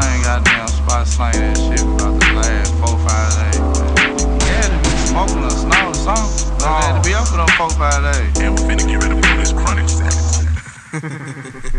same goddamn spot slang that shit about the last four, five days. Yeah, to be smoking a snow song, but I had to be up for them four, five days. And we finna get rid of all this chronic